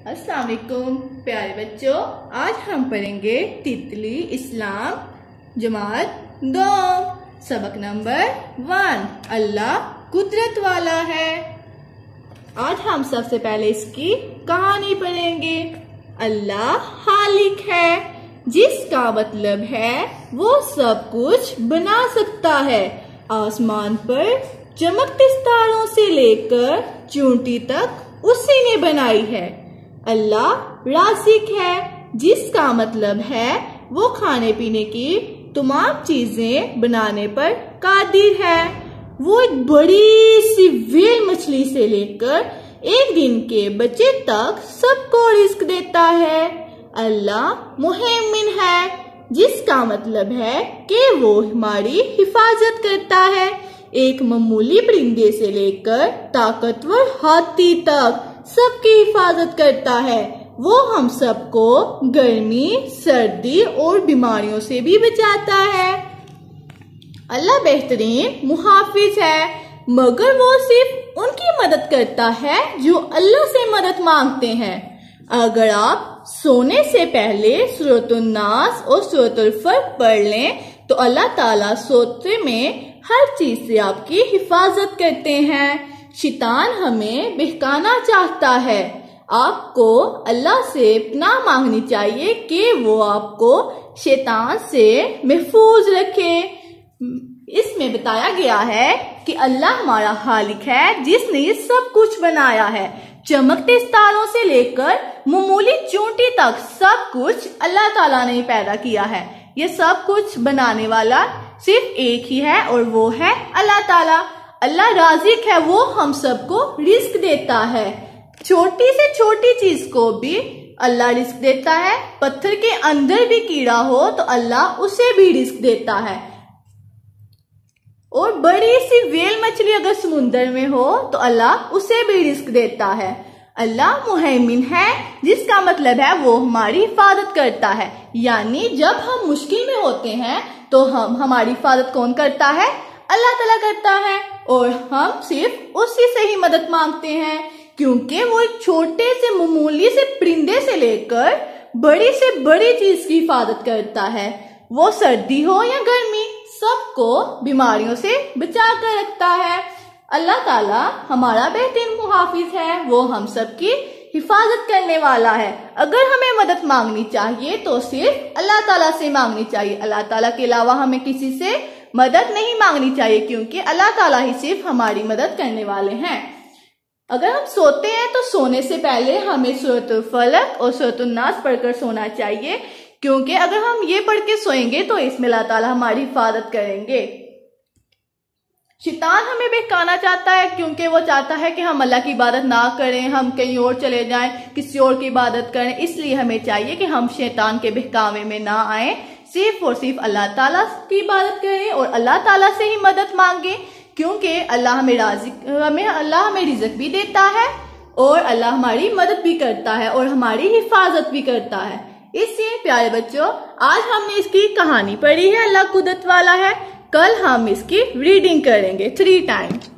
अस्सलाम वालेकुम प्यारे बच्चों। आज हम पढ़ेंगे तितली इस्लाम जमात दो। सबक नंबर वन, अल्लाह कुदरत वाला है। आज हम सबसे पहले इसकी कहानी पढ़ेंगे। अल्लाह हालिक है, जिसका मतलब है वो सब कुछ बना सकता है। आसमान पर चमकते तारों से लेकर चूंटी तक उसी ने बनाई है। अल्लाह रासिक है, जिसका मतलब है, वो खाने पीने की तमाम चीज़ें बनाने पर कादिर है। वो एक बड़ी सी वेल मछली से लेकर एक दिन के बच्चे तक सबको रिस्क देता है। अल्लाह मुहमिन है, जिसका मतलब है कि वो हमारी हिफाजत करता है। एक मामूली परिंदे से लेकर ताकतवर हाथी तक सबकी हिफाजत करता है। वो हम सबको गर्मी, सर्दी और बीमारियों से भी बचाता है। अल्लाह बेहतरीन मुहाफिज है, मगर वो सिर्फ़ उनकी मदद करता है जो अल्लाह से मदद मांगते हैं। अगर आप सोने से पहले सूरतुन्नास और सूरतुल पढ़ लें तो अल्लाह ताला सोते में हर चीज़ से आपकी हिफाजत करते हैं। शितान हमें बहकाना चाहता है। आपको अल्लाह से पना मांगनी चाहिए कि वो आपको शैतान से महफूज रखे। इसमें बताया गया है कि अल्लाह हमारा खालिक है, जिसने सब कुछ बनाया है। चमकते तारों से लेकर मामूली चूंटी तक सब कुछ अल्लाह ताला ने पैदा किया है। ये सब कुछ बनाने वाला सिर्फ़ एक ही है और वो है अल्लाह ताला। अल्लाह राजिक है, वो हम सबको रिस्क देता है। छोटी से छोटी चीज़ को भी अल्लाह रिस्क देता है। पत्थर के अंदर भी कीड़ा हो तो अल्लाह उसे भी रिस्क देता है। और बड़ी सी वेल मछली अगर समुन्द्र में हो तो अल्लाह उसे भी रिस्क देता है। अल्लाह मुहमिन है, जिसका मतलब है वो हमारी हिफाजत करता है। यानी जब हम मुश्किल में होते हैं तो हम, हमारी हिफाजत कौन करता है? अल्लाह तला करता है और हम सिर्फ़ उसी से ही मदद मांगते हैं, क्योंकि वो एक छोटे से मामूली से परिंदे से लेकर बड़ी से बड़ी चीज़ की हिफाजत करता है। वो सर्दी हो या गर्मी, सबको बीमारियों से बचा कर रखता है। अल्लाह ताला हमारा बेहतरीन मुहाफिज है, वो हम सबकी हिफाजत करने वाला है। अगर हमें मदद मांगनी चाहिए तो सिर्फ़ अल्लाह ताला से मांगनी चाहिए। अल्लाह ताला के अलावा हमें किसी से मदद नहीं मांगनी चाहिए क्योंकि अल्लाह ताला ही सिर्फ़ हमारी मदद करने वाले हैं। अगर हम सोते हैं तो सोने से पहले हमें सूरत फलक और सूरत नास पढ़कर सोना चाहिए, क्योंकि अगर हम ये पढ़ के सोएँगे तो इसमें अल्लाह ताला हमारी हिफाजत करेंगे। शैतान हमें बहकाना चाहता है क्योंकि वो चाहता है कि हम अल्लाह की इबादत ना करें, हम कहीं और चले जाएँ, किसी और की इबादत करें, इसलिए हमें चाहिए कि हम शैतान के बहकावे में ना आए। सिर्फ़ और सिर्फ़ अल्लाह ताला की इबादत करें और अल्लाह ताला से ही मदद मांगे, क्योंकि अल्लाह हमें राज़ी हमें, अल्लाह हमें रिजक भी देता है और अल्लाह हमारी मदद भी करता है और हमारी हिफाजत भी करता है। इसलिए प्यारे बच्चों, आज हमने इसकी कहानी पढ़ी है, अल्लाह कुदरत वाला है। कल हम इसकी रीडिंग करेंगे थ्री टाइम्स